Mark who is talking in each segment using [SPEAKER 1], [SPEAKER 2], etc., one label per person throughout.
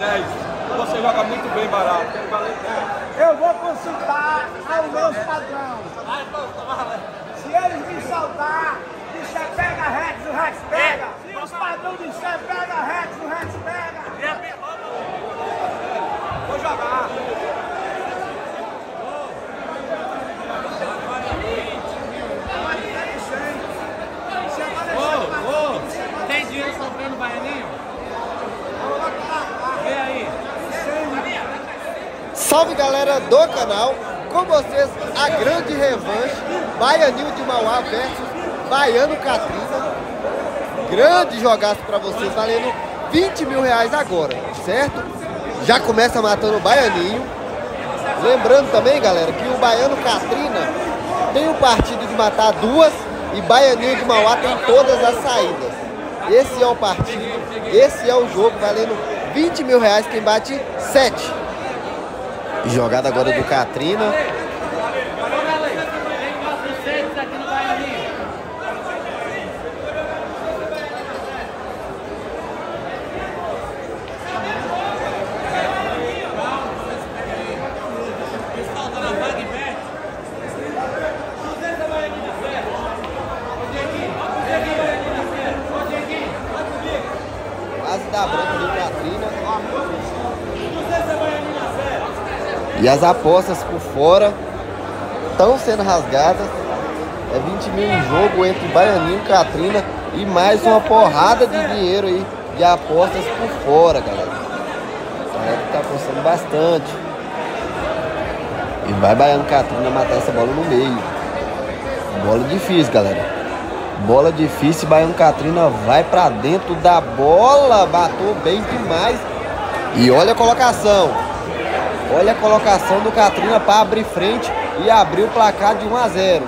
[SPEAKER 1] 10. Você joga muito bem barato.
[SPEAKER 2] Eu vou consultar aos meus padrões. Se eles me soltar, isso é pega Rex, o Rex pega. Os padrões disser é pega Rex, o Rex pega.
[SPEAKER 1] Vou jogar.
[SPEAKER 3] Tem dinheiro sobrando, Baianinho? Vê aí.
[SPEAKER 4] Salve galera do canal, com vocês a grande revanche Baianinho de Mauá versus Baiano Catrina. Grande jogaço para vocês, valendo 20 mil reais agora, certo? Já começa matando o Baianinho. Lembrando também, galera, que o Baiano Catrina tem o partido de matar duas e Baianinho de Mauá tem todas as saídas. Esse é o partido, esse é o jogo, valendo 20 mil reais quem bate 7. Jogada agora do Katrina.
[SPEAKER 3] Ô, galera, tem nossos seis aqui no Baianinho.
[SPEAKER 4] Quase dá branco do Katrina. E as apostas por fora estão sendo rasgadas. É 20 mil em jogo entre Baianinho e Katrina. E mais uma porrada de dinheiro aí de apostas por fora, galera. A galera tá apostando bastante. E vai Baiano Katrina matar essa bola no meio. Bola difícil, galera. Bola difícil, Baiano Katrina vai pra dentro da bola, bateu bem demais. E olha a colocação. Olha a colocação do Katrina para abrir frente e abrir o placar de 1 a 0.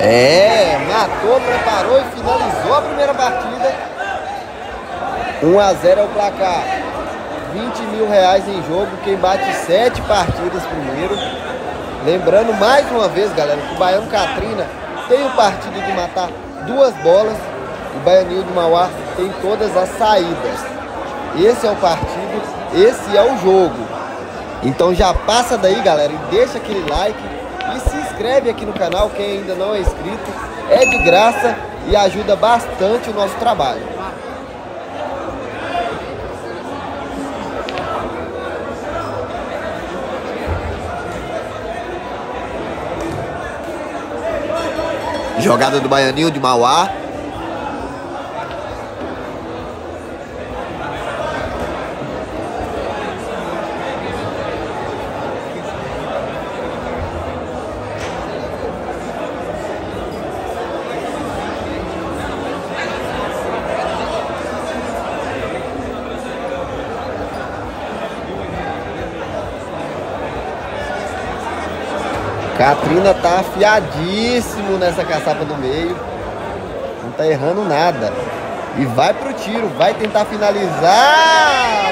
[SPEAKER 4] É, matou, preparou e finalizou a primeira partida. 1 a 0 é o placar. 20 mil reais em jogo, quem bate 7 partidas primeiro. Lembrando mais uma vez, galera, que o Baiano Catrina tem o partido de matar duas bolas. O Baianinho do Mauá tem todas as saídas. Esse é o partido, esse é o jogo. Então já passa daí, galera, e deixa aquele like e se inscreve aqui no canal, quem ainda não é inscrito. É de graça e ajuda bastante o nosso trabalho. Jogada do Baianinho de Mauá. Katrina tá afiadíssimo nessa caçapa do meio. Não tá errando nada. E vai pro tiro, vai tentar finalizar.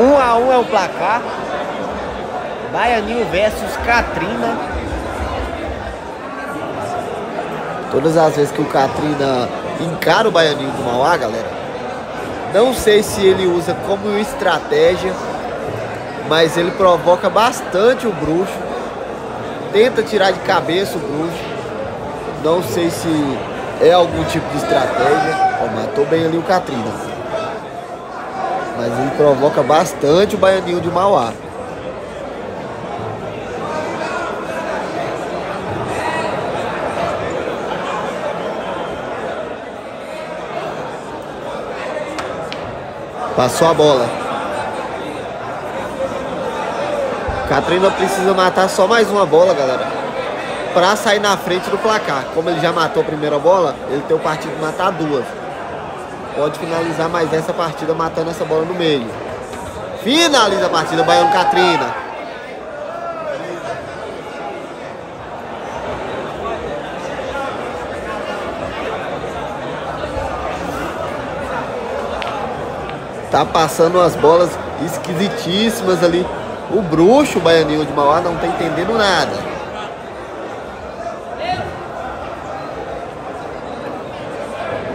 [SPEAKER 4] Um a um é o placar. Baianinho versus Katrina. Todas as vezes que o Katrina encara o Baianinho do Mauá, galera, não sei se ele usa como estratégia, mas ele provoca bastante o bruxo. Tenta tirar de cabeça o bruxo. Não sei se é algum tipo de estratégia. Matou bem ali o Katrina. Mas ele provoca bastante o baianinho de Mauá. Passou a bola. Katrina precisa matar só mais uma bola, galera. Pra sair na frente do placar. Como ele já matou a primeira bola, ele tem o partido de matar duas. Pode finalizar mais essa partida matando essa bola no meio. Finaliza a partida, Baiano Katrina. Tá passando umas bolas esquisitíssimas ali. O bruxo, o baianinho de Mauá, não tá entendendo nada.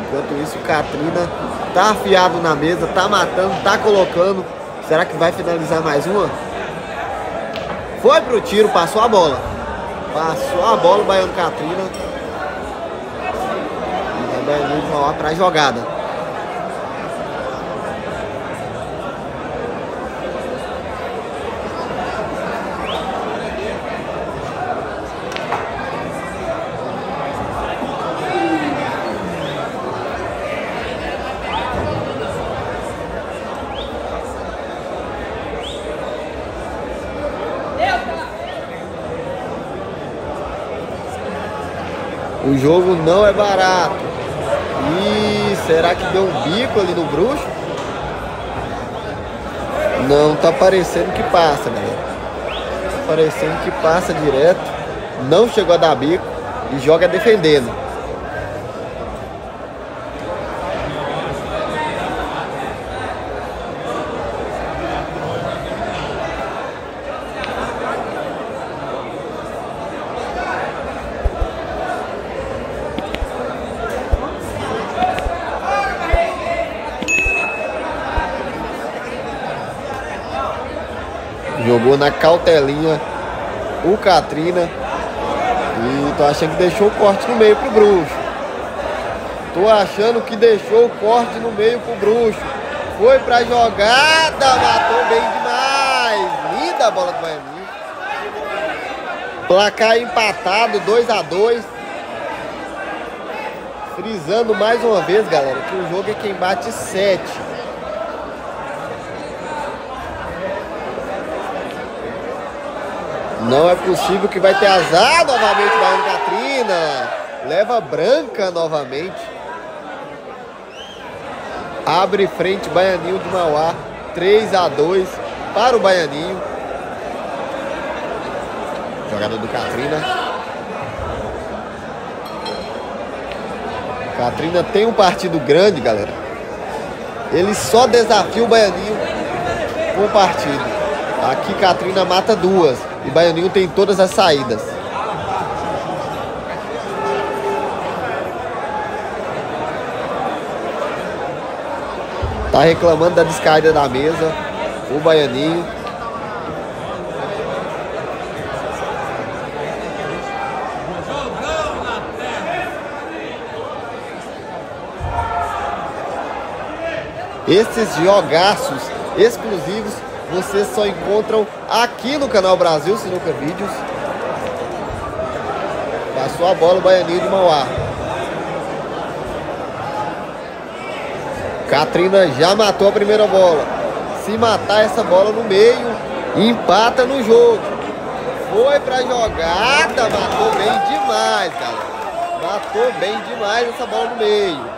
[SPEAKER 4] Enquanto isso, Katrina tá afiado na mesa, tá matando, tá colocando. Será que vai finalizar mais uma? Foi pro tiro, passou a bola. Passou a bola o Baiano Katrina. E o Baiano de Mauá pra jogada. O jogo não é barato. E será que deu um bico ali no bruxo? Não, tá parecendo que passa, galera. Tá parecendo que passa direto. Não chegou a dar bico e joga defendendo. Na cautelinha o Katrina. E tô achando que deixou o corte no meio pro bruxo. Tô achando que deixou o corte no meio pro bruxo. Foi pra jogada, matou bem demais. Linda a bola do Baianinho. Placar empatado, 2 a 2 Frisando mais uma vez, galera, que o jogo é quem bate 7. Não é possível que vai ter azar novamente da Ana Catrina. Leva branca novamente. Abre frente Baianinho de Mauá. 3 a 2 para o Baianinho. Jogada do Catrina. Catrina tem um partido grande, galera. Ele só desafia o Baianinho com o partido. Aqui Catrina mata duas. E Baianinho tem todas as saídas. Tá reclamando da descaída da mesa. O Baianinho. Esses jogaços exclusivos vocês só encontram aqui no canal Brasil Sinuca Vídeos. Passou a bola o Baianinho de Mauá. Katrina já matou a primeira bola. Se matar essa bola no meio, empata no jogo. Foi pra jogada, matou bem demais, galera. Matou bem demais essa bola no meio.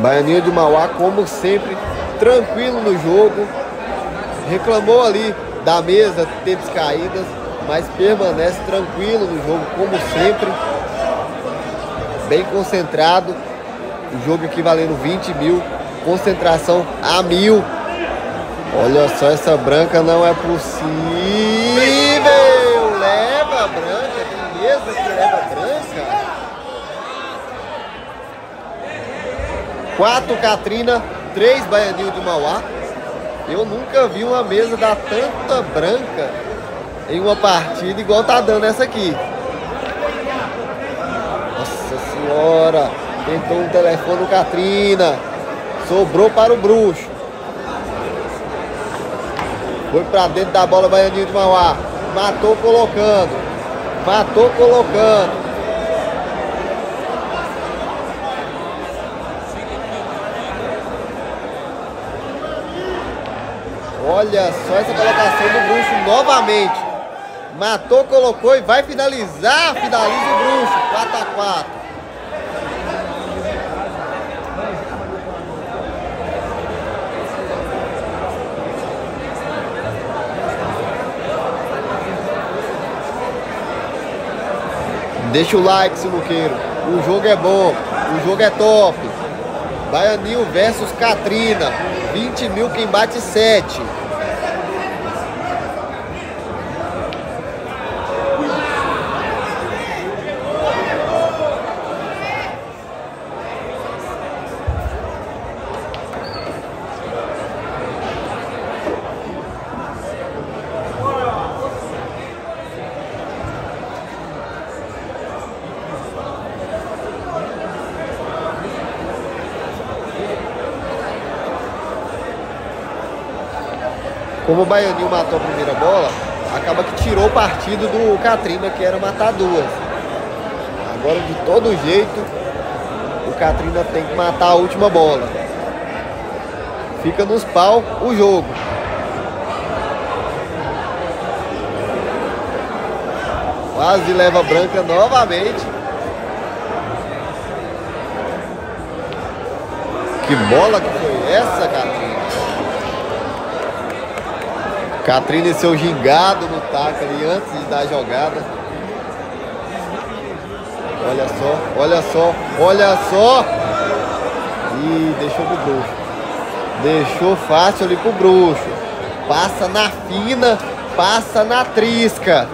[SPEAKER 4] Baianinho de Mauá, como sempre, tranquilo no jogo. Reclamou ali da mesa ter descaídas, mas permanece tranquilo no jogo, como sempre. Bem concentrado. O jogo aqui valendo 20 mil. Concentração a mil. Olha só, essa branca não é possível. Leva a branca, tem mesa que leva a branca. 4 Catrina, 3 Baianinho de Mauá. Eu nunca vi uma mesa dar tanta branca em uma partida igual tá dando essa aqui. Nossa senhora, tentou um telefone no Catrina. Sobrou para o bruxo. Foi para dentro da bola Baianinho de Mauá. Matou colocando. Matou colocando. Olha só essa colocação do Bruxo novamente. Matou, colocou e vai finalizar. Finaliza o Bruxo. 4 a 4 Deixa o like, Sinuqueiro. O jogo é bom. O jogo é top. Baianinho versus Katrina. 20 mil quem bate 7. Como o Baianinho matou a primeira bola, acaba que tirou partido do Katrina, que era matar duas. Agora, de todo jeito, o Katrina tem que matar a última bola. Fica nos pau o jogo. Quase leva branca novamente. Que bola que foi essa, Catrina? Catrina e seu gingado no taco ali antes de dar a jogada. Olha só, olha só, olha só. E deixou pro bruxo. Deixou fácil ali pro bruxo. Passa na fina, passa na trisca.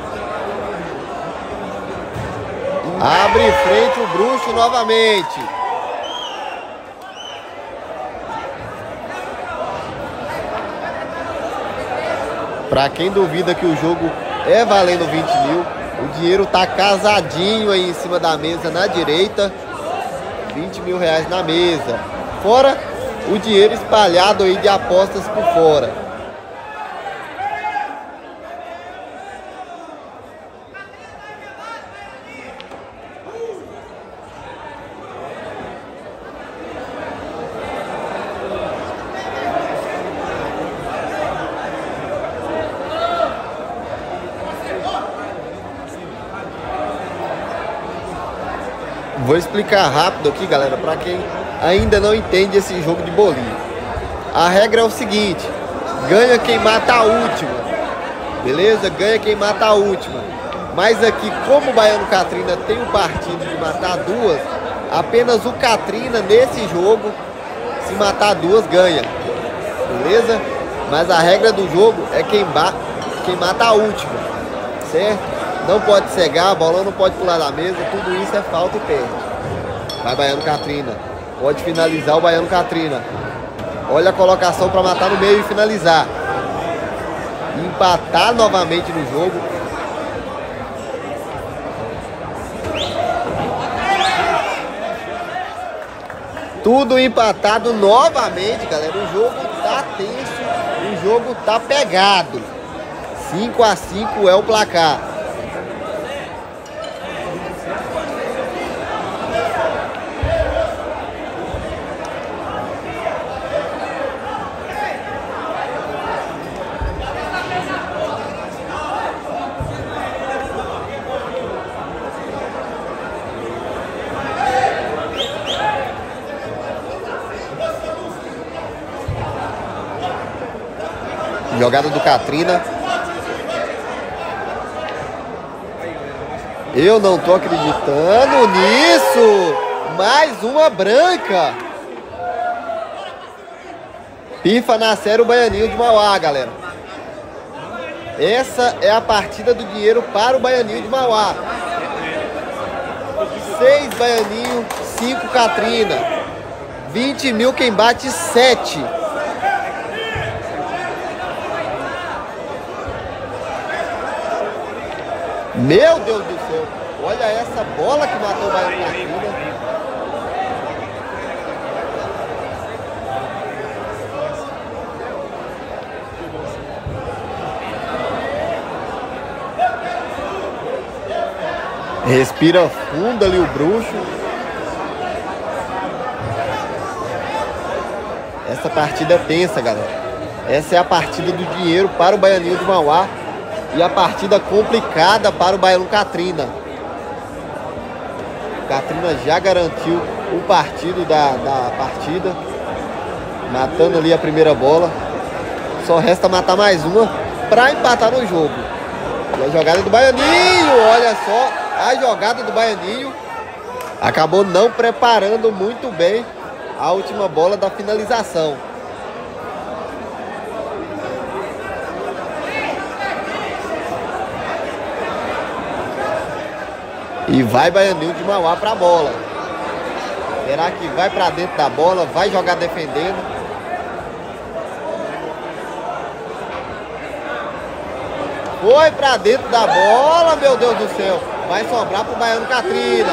[SPEAKER 4] Abre frente o bruxo novamente. Para quem duvida que o jogo é valendo 20 mil, o dinheiro tá casadinho aí em cima da mesa na direita. 20 mil reais na mesa. Fora o dinheiro espalhado aí de apostas por fora. Vou explicar rápido aqui, galera, para quem ainda não entende esse jogo de bolinha. A regra é o seguinte: ganha quem mata a última. Beleza? Ganha quem mata a última. Mas aqui, como o Baiano Catrina tem o partido de matar duas, apenas o Catrina nesse jogo, se matar duas, ganha. Beleza? Mas a regra do jogo é quem, quem mata a última. Certo? Não pode cegar, a bola não pode pular da mesa, tudo isso é falta e perde. Vai Baiano Catrina. Pode finalizar o Baiano Catrina. Olha a colocação para matar no meio e finalizar. Empatar novamente no jogo. Tudo empatado novamente, galera. O jogo tá tenso, o jogo tá pegado. 5 a 5 é o placar. Jogada do Katrina. Eu não tô acreditando nisso. Mais uma branca. Pifa na série o Baianinho de Mauá, galera. Essa é a partida do dinheiro para o Baianinho de Mauá. Seis Baianinho, cinco Katrina. 20 mil quem bate sete. Meu Deus do céu. Olha essa bola que matou o Baiano Catrina. Respira fundo ali o bruxo. Essa partida é tensa, galera. Essa é a partida do dinheiro para o Baianinho de Mauá. E a partida complicada para o Baiano Catrina. Catrina já garantiu o partido da, da partida. Matando ali a primeira bola. Só resta matar mais uma para empatar no jogo. E a jogada do Baianinho, olha só. A jogada do Baianinho acabou não preparando muito bem a última bola da finalização. E vai Baianinho de Mauá para a bola. Será que vai para dentro da bola? Vai jogar defendendo? Foi para dentro da bola, meu Deus do céu. Vai sobrar para o Baiano Catrina.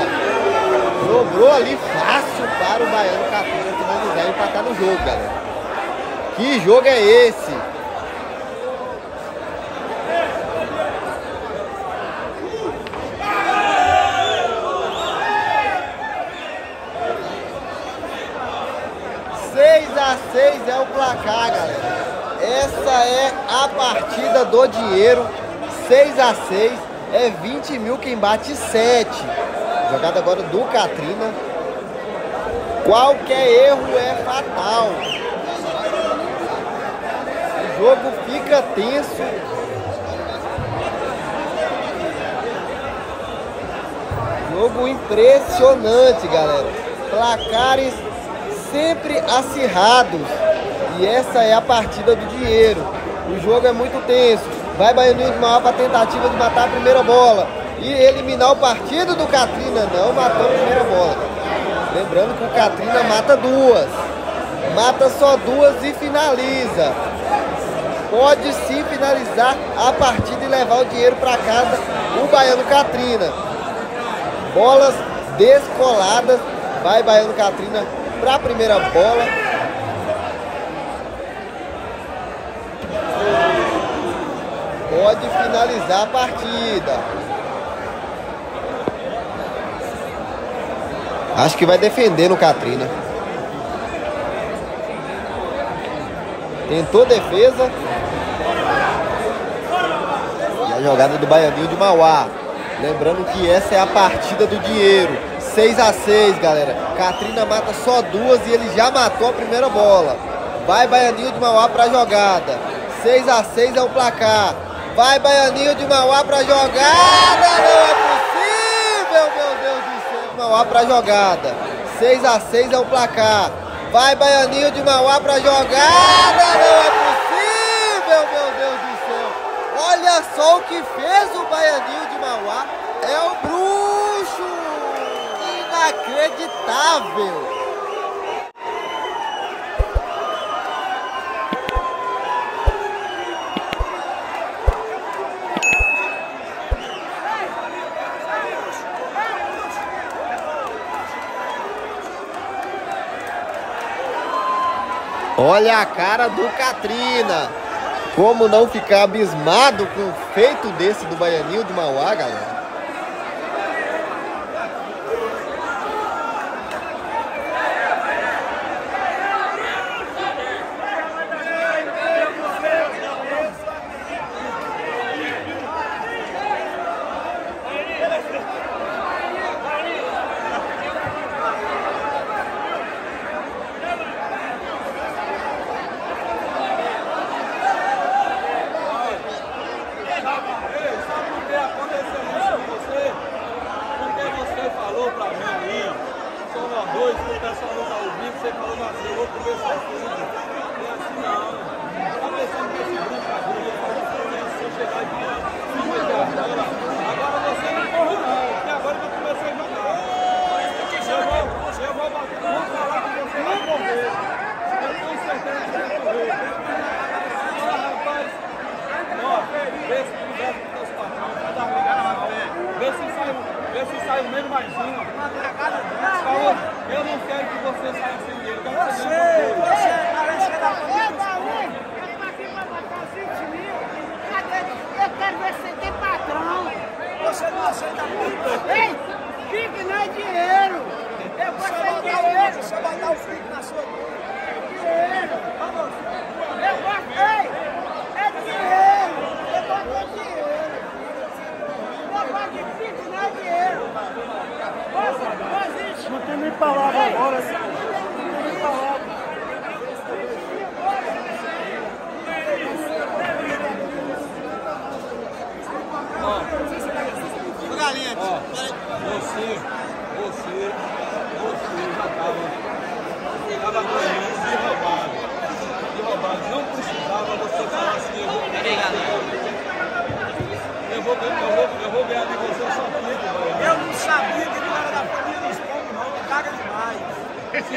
[SPEAKER 4] Sobrou ali fácil para o Baiano Catrina finalizar e empatar no jogo, galera. Que jogo é esse? A partida do dinheiro. 6 a 6 é 20 mil quem bate 7. Jogada agora do Katrina. Qualquer erro é fatal. O jogo fica tenso. Jogo impressionante, galera. Placares sempre acirrados. E essa é a partida do dinheiro. O jogo é muito tenso. Vai Baianinho de Mauá para tentativa de matar a primeira bola. E eliminar o partido do Katrina. Não matou a primeira bola. Lembrando que o Katrina mata duas. Mata só duas e finaliza. Pode sim finalizar a partida e levar o dinheiro para casa o Baiano Katrina. Bolas descoladas. Vai Baiano Katrina para a primeira bola. Pode finalizar a partida. Acho que vai defender no Katrina. Tentou defesa. E a jogada do Baianinho de Mauá. Lembrando que essa é a partida do dinheiro. 6 a 6 galera. Katrina mata só duas e ele já matou a primeira bola. Vai Baianinho de Mauá para a jogada. 6 a 6 é o placar. Vai Baianinho de Mauá para a jogada. Não é possível, meu Deus do céu. Mauá para a jogada. 6 a 6 é o placar. Vai Baianinho de Mauá para a jogada. Não é possível, meu Deus do céu. Olha só o que fez o Baianinho de Mauá. É o bruxo. Inacreditável. Olha a cara do Katrina. Como não ficar abismado com o feito desse do Baianinho de Mauá, galera?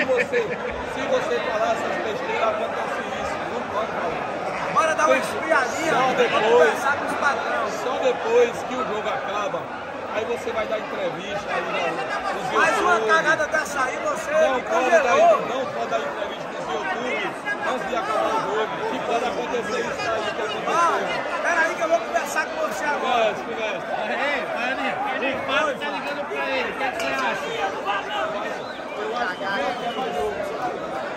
[SPEAKER 5] se
[SPEAKER 2] você,
[SPEAKER 1] se você falar essas besteiras, acontece isso. Não pode falar.
[SPEAKER 2] Bora dar uma espiadinha.
[SPEAKER 1] Só depois, só depois que o jogo acaba, aí você vai dar entrevista. Aí, né,
[SPEAKER 2] Mais uma cagada dessa aí, você
[SPEAKER 1] não pode, dar, não pode dar entrevista no YouTube antes de acabar o jogo. Que pode acontecer isso tá aí que aconteceu.
[SPEAKER 2] Ah,
[SPEAKER 1] peraí que eu vou conversar com você agora. Conversa, conversa. Ei, Baianinha, fala, tá ligando pra ele. O que, é que você acha? 大家。